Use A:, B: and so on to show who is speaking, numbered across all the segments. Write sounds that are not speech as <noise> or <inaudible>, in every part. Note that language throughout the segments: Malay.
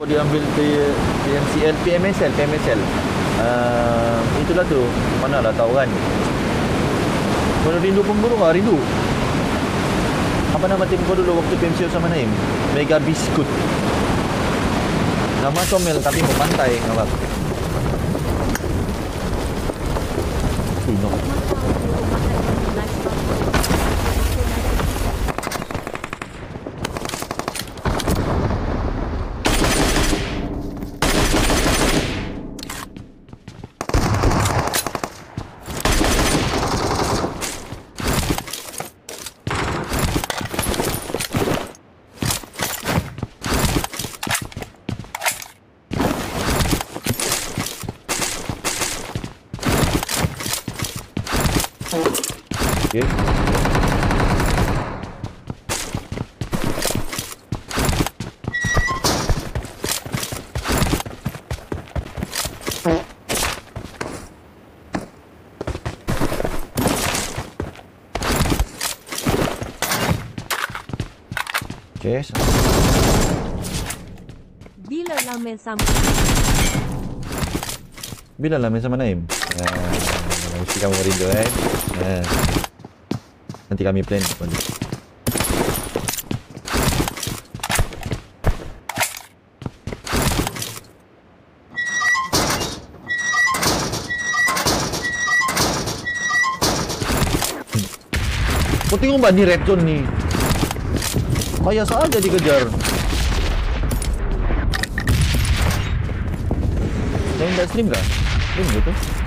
A: Dia ambil PMCL, PMSL, PMSL. Uh, itulah tu. Mana lah tahu kan. Kalau rindu pemburu ah rindu. Apa nama tim kau dulu waktu PMCL sama Naim? Mega Biscuit. Nama comel tapi memantai nampak. Ui,
B: Okay.
C: Bila lah main sama?
A: Bila lah main sama Naim? Uh, mesti kamu rindu eh. Uh, nanti kami plan pun. Kau tengok mbak ni red zone ni Payah saja dikejar. Yang tak stream kah? Stream gitu.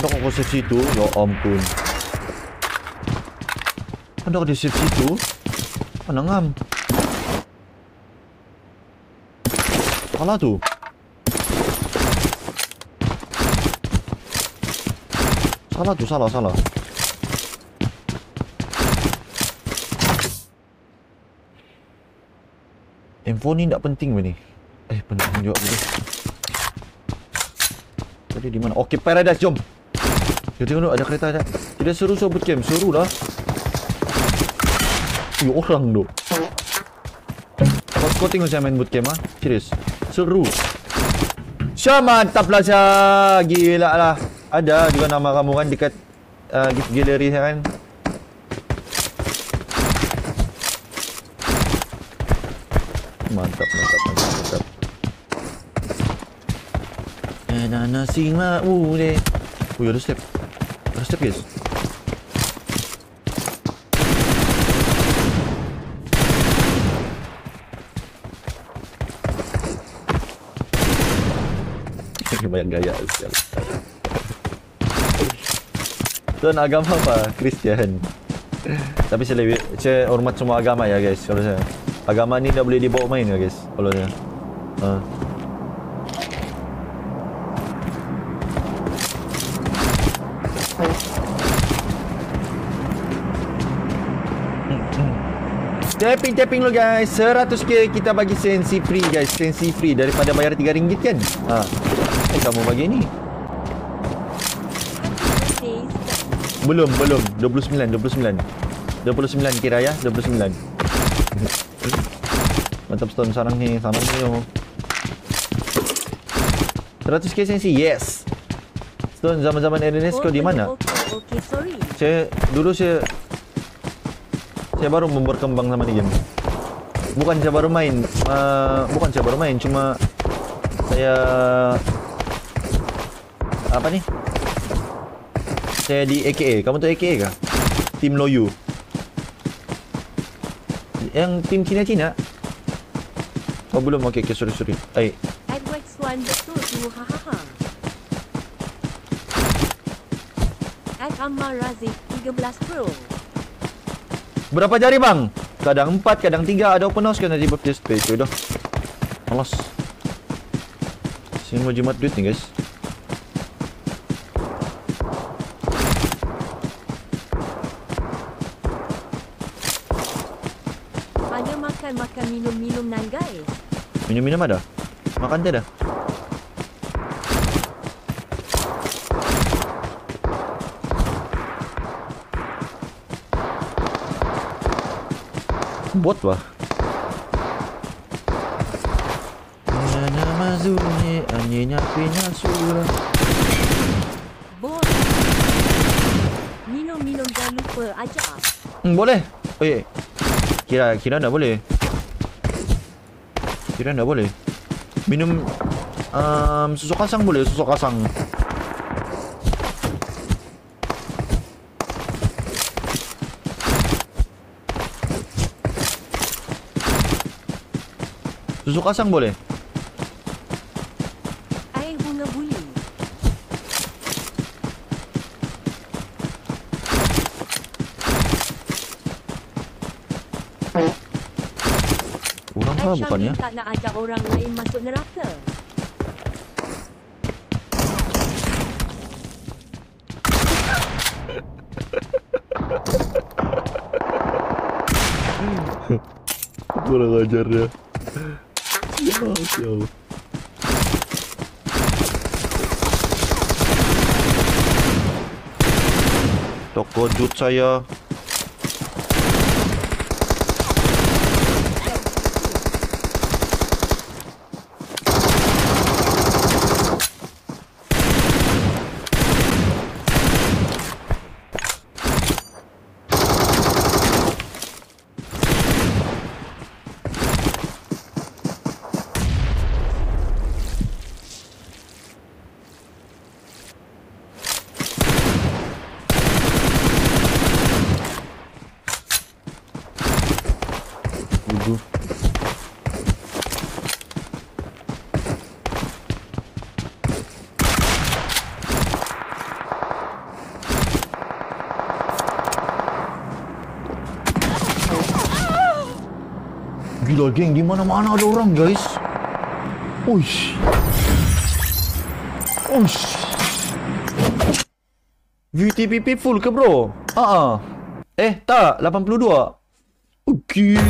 A: Kenapa kau save situ? Ya ampun. Ada di save situ. Mana ngam? Salah tu. Salah tu, salah, salah. Info ni tak penting ni. Eh, penting juga betul. Tadi di mana? Okey, Paradise, jom. Kita tengok ada kereta ada. Tidak seru so bootcamp, seru lah. Ui, orang tu. Kau, kau tengok saya main bootcamp ah. Serius. Seru. Syah mantap lah Syah. Gila lah. Ada juga nama kamu kan dekat uh, gift gallery kan. Mantap, mantap, mantap, mantap. Eh, nana sing ma uh deh. Oh, ada step. Guys. banyak gaya sial. Tuan agama apa? Kristian. Tapi saya lebih saya hormat semua agama ya guys kalau saya. Agama ni tak boleh dibawa main ya guys kalau saya. Ha. Tapping tapping lo guys. 100k kita bagi sensi free guys. Sensi free daripada bayar 3 ringgit kan? Ha. Eh kamu bagi ni? Belum belum. 29 29 29 kira ya? 29 <laughs> Mantap stone sarang ni Sarang ni yo 100k sensi yes. Stone zaman-zaman Ernest kau di mana?
C: Okay, okay, sorry.
A: Saya dulu saya saya baru berkembang sama ni game. Bukan saya baru main, uh, bukan saya baru main, cuma saya apa ni? Saya di AKA. Kamu tahu AKA kah? Tim Loyu. Yang tim Cina-Cina. Oh belum, okey, okay, sorry, sorry. Ay.
C: Adwex One betul tu, hahaha. Ad Ammar Razik 13 Pro.
A: Berapa jari bang? Kadang empat, kadang tiga. Ada open house kan nanti birthday space. Udah. Malas. Sini mau jimat duit nih guys.
C: Hanya makan makan minum-minum nan guys.
A: Minum-minum ada? Makan teh Bot wah. Nana mazuni anyinya pinya surah.
C: Bos. Minum-minum jangan lupa ajar.
A: Hmm, boleh. Oh, ya. Kira kira tak boleh. Kira tak boleh. Minum um, susu kasang boleh, susu kasang. Susu kasang boleh.
C: Air bunga buli.
A: Orang
C: Aisyah
A: bukannya?
C: tak nak ajak orang lain masuk neraka.
A: Kurang ajar dia. Masya Allah. Toko jut saya. Gila geng di mana-mana ada orang guys. Uish. Uish. VTPP full ke bro? Ha ah. Eh tak 82. Okay.